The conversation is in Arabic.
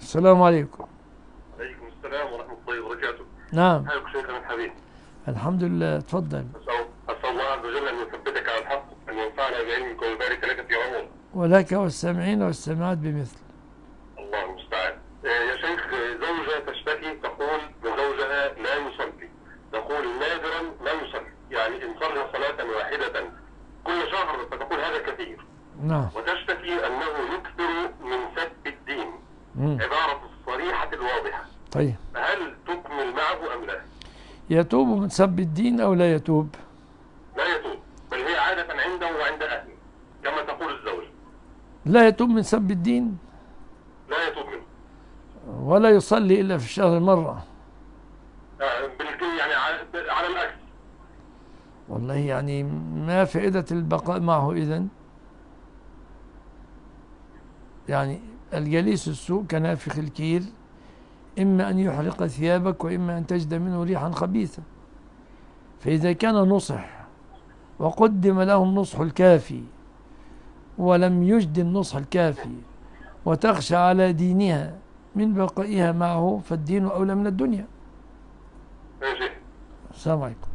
السلام عليكم. عليكم السلام ورحمة الله وبركاته. نعم. حالك شيخنا الحبيب الحمد لله تفضل. أسأل أسأل الله عز وجل أن يثبتك على الحق أن ينفعنا بعلمك ويبارك لك في عمرك. ولك والسامعين والسامعات بمثل. الله المستعان. آه، يا شيخ آه، زوجة تشتكي تقول لزوجها لا يصلي. تقول نادرا لا يصلي. يعني إن صلى صلاة واحدة كل شهر فتقول هذا كثير. نعم وتشتكي أنه يكثر من سب الدين مم. الصريحة الواضحة طيب. فهل تكمل معه أم لا؟ يتوب من سب الدين أو لا يتوب؟ لا يتوب بل هي عادة عنده وعند أهله كما تقول الزوجة لا يتوب من سب الدين؟ لا يتوب منه. ولا يصلي إلا في الشهر مرة. آه، يعني على- العكس والله يعني ما فائدة البقاء معه إذن؟ يعني الجليس السوء كنافخ الكير إما أن يحرق ثيابك وإما أن تجد منه ريحا خبيثة فإذا كان نصح وقدم له النصح الكافي ولم يجد النصح الكافي وتخشى على دينها من بقائها معه فالدين أولى من الدنيا. السلام عليكم.